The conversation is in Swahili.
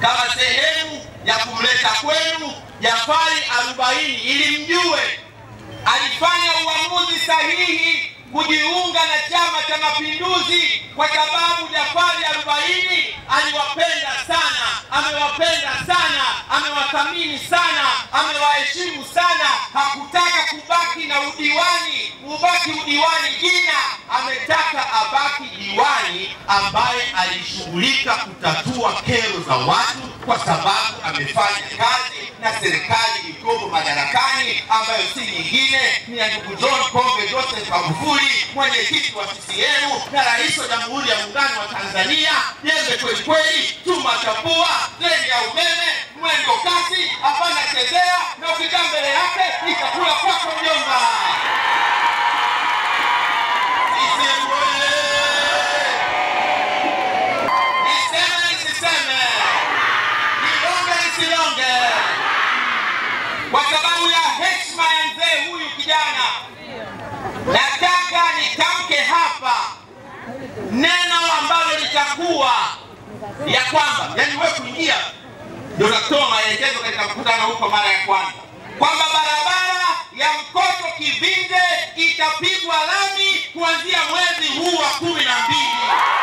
kama sehemu ya kumleta kwenu Jafari arobaini ili mjue alifanya uamuzi sahihi kujiunga na Chama cha Mapinduzi kwa sababu Jafari arobaini aliwapenda sana, amewapenda sana, amewathamini sana, amewaheshimu sana. Hakutaka kubaki na udiwani, ubaki udiwani jina, ametaka abaki diwani ambaye alishughulika kutatua kero za watu, kwa sababu amefanya kazi na serikali iliyopo madarakani ambayo si nyingine ni ya ndugu John Pombe Joseph Magufuli, mwenyekiti wa CCM na rais wa Jamhuri ya Muungano wa Tanzania. Jembe kwelikweli, kweli, chuma cha pua, treni ya umeme, mwendo kasi, hapana chezea, na sababu ya heshima ya mzee huyu kijana, nataka nitamke hapa neno ambalo litakuwa ya kwamba, yani wewe kuingia ndio natoa maelekezo katika mkutano huko mara ya kwanza kwamba barabara ya Mkoto Kivinde itapigwa lami kuanzia mwezi huu wa kumi na mbili.